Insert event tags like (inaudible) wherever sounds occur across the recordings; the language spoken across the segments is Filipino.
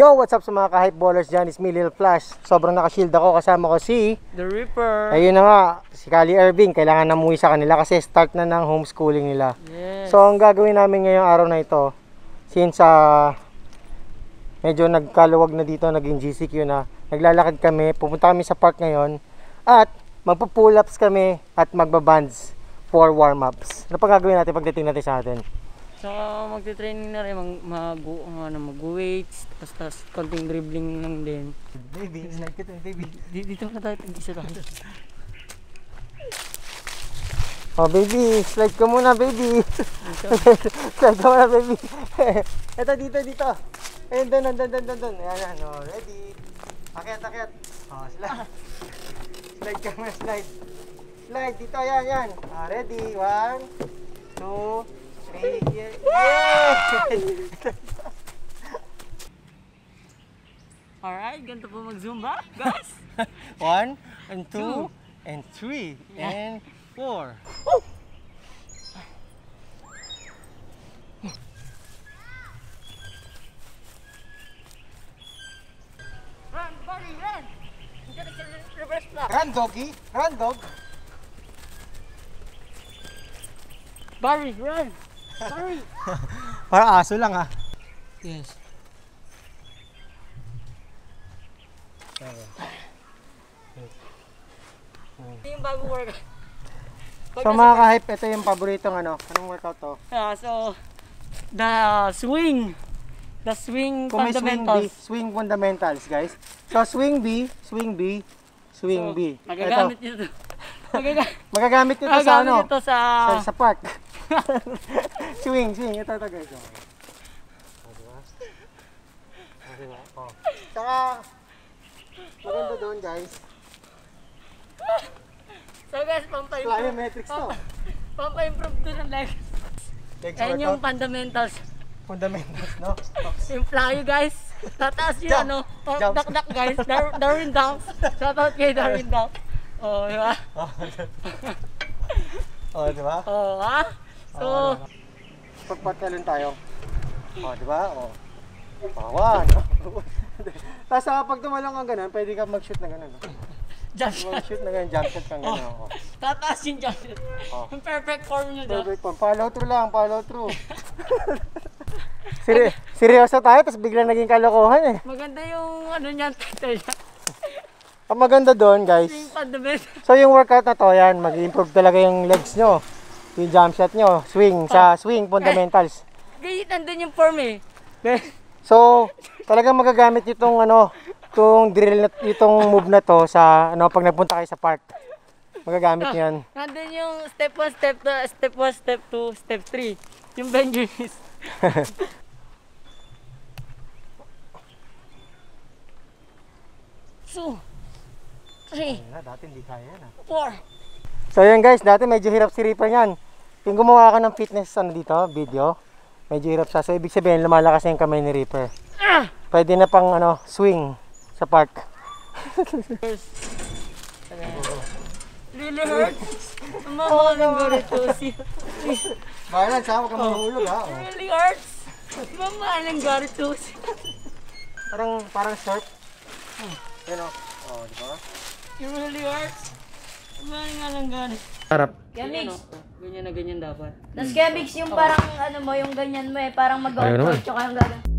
Yo, what's up sa mga ka-hype ballers dyan? It's me, Lil Flash. Sobrang nakashield ako. Kasama ko si... The Reaper. Ayun na nga, si Kali Irving. Kailangan na umuwi sa kanila kasi start na ng homeschooling nila. Yes. So, ang gagawin namin ngayong araw na ito, since ah, medyo nagkaluwag na dito, naging GCQ na, naglalakad kami, pupunta kami sa park ngayon, at magpo-pull ups kami at magbabands for warm-ups. Ano pa gagawin natin pagdating natin sa atin? Saka magte-training na rin, mag, mag, ano, mag-weights, tapos, tapos konting dribbling lang din. Baby, slide ka baby. Di- Dito na tayo, isa tayo. Oh, baby, slide ka muna, baby. (laughs) Slide ka muna, baby. (laughs) Ito, dito, dito. Ayun, doon, doon, doon, doon, doon. Ayan. Oh, ready. Akyat, akyat. Oh, slide. slide ka muna, slide. Slide, dito, ayan, ayan. Ah, ready. One, two! Alright, ganito po mag-zumba, guys. (laughs) One, and two, Two. and three, Yeah. and four. Run, Barry, run! Ang ganda sa reverse block. Run, doggy. Run, dog. Barry, run! Barry! (laughs) Para aso lang, ah. Yes. Ito yung bago workout. So mga ka-hype, ito yung paboritong ano. Anong workout to? Ah, so, the swing. The swing Kung may swing B, fundamentals. swing fundamentals, guys. So swing B, swing B, swing So, B. Magagamit Ito, nyo. (laughs) Magagamit, magagamit nyo to sa magagamit ano? nyo to sa... Sa, sa park. Swing, swing. Ito, ito guys. Oh. Oh, diba? Oh, diba? Oh. Saka, maganda doon guys. So guys, pampa-improve. Plyometrics to. Pampa-improve to ng legs. Legs Ayan yung workout. fundamentals. Fundamentals, no? Yung plyo guys. Tataas yun Jump. ano. Oh, dak-dak guys. Dar Darwin Dunks. Shoutout kay Darwin Dunks. (laughs) Oh, di ba? oh, diba? Oh, ha? So, Oh, Pagpatalon tayo. Oh, di ba? Oh. Pawan. (laughs) Tapos saka pag tumalong kang ganun, pwede ka mag-shoot na ganun. oh. jump shot. Mag-shoot na ganun, jump shot kang ganun. Oh. Tataas yung jump shot. Oh. Yung perfect form nyo daw. Perfect one. Follow through lang, follow through. (laughs) Seri seryoso tayo, tapos biglang naging kalokohan eh. Maganda yung ano niyan, title niya. Ang maganda doon, guys. So yung workout na to, yan, mag-improve talaga yung legs nyo. Yung jump shot nyo, swing, sa swing fundamentals. (laughs) Ganyan, nandun yung form eh. So, talagang magagamit itong ano, itong drill na, itong move na to sa ano pag nagpunta kayo sa park. Magagamit 'yan. (laughs) Nandun yung step 1, step 2, step 1, step 2, step 3. Yung Benjamis. (laughs) Two, three, Na, dati hindi kaya na. four. So yan guys, dati medyo hirap si Reaper niyan. Yung gumawa ka ng fitness ano dito, video, medyo hirap siya. So ibig sabihin lumalakas na yung kamay ni Reaper. Ah! Pwede na pang ano, swing sa park. Really hurts. Mama. Balance ha, huwag kang mahulog ha. Oh. Really hurts. Mama ng garitusi. Parang, parang surf. Yan o. Oh, di ba? It really hurts. Mama nga ng garit. Harap. No? ganyan na ganyan dapat. Tapos Kemix yung parang ano mo, yung ganyan mo eh, parang Ayaw naman. mag-outro ka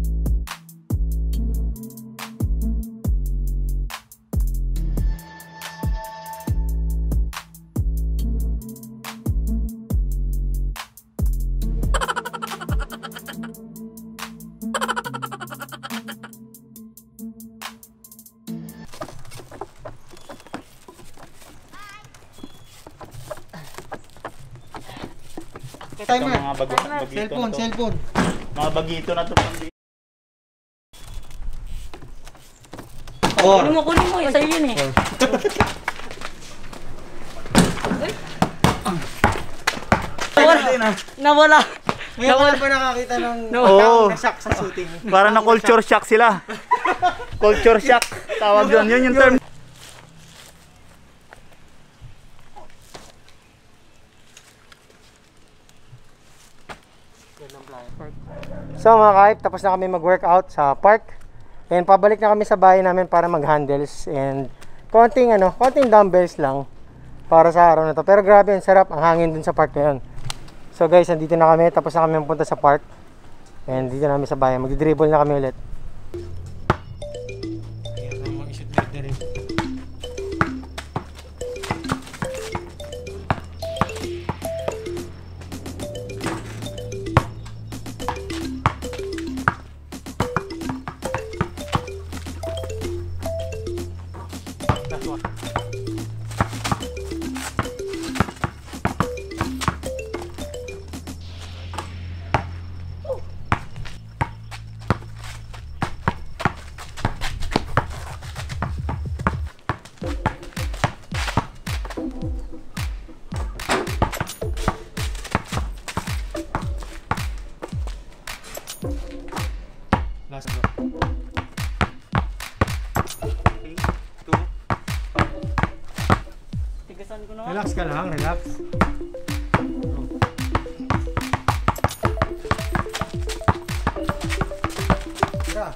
gagawin. Timer. Mga bago, bagito Cellphone, na to. cellphone. Mga bagito na to pang Four. Kunin mo, kunin mo. Sa'yo yun eh. (laughs) Nawala. Nawala. Ngayon ko lang ba nakakita ng (laughs) No. Oo. na-shock sa shooting? Para na culture shock sila. (laughs) culture shock. Tawag doon. Yun yung term. So mga ka tapos na kami mag-workout sa park. And pabalik na kami sa bahay namin para mag-handles and konting ano, konting dumbbells lang para sa araw na to. Pero grabe, ang sarap, ang hangin dun sa park na yun. So guys, nandito na kami, tapos na kami punta sa park. And dito na kami sa bahay, magdi-dribble na kami ulit. last one. Ko na. Relax ka lang, relax. Tira.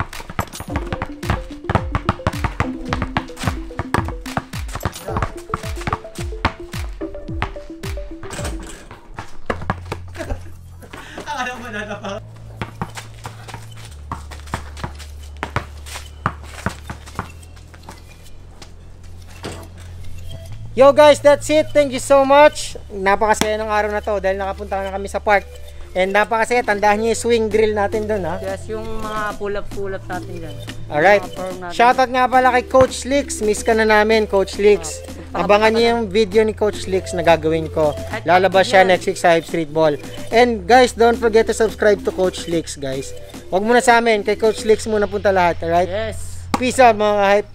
Yo guys, that's it. Thank you so much. Napakasaya ng araw na to dahil nakapunta na kami sa park. And napakasaya, tandaan niyo yung swing drill natin doon ha. Yes, yung mga pull-up-pull up natin dyan. Alright. Shoutout nga pala kay Coach Licks. Miss ka na namin, Coach Licks. Abangan niyo yung video ni Coach Licks na gagawin ko. Lalabas siya next week sa Hype Street Ball. And guys, don't forget to subscribe to Coach Licks, guys. Huwag muna sa amin, kay Coach Licks muna punta lahat, alright? Yes. Peace out mga hype.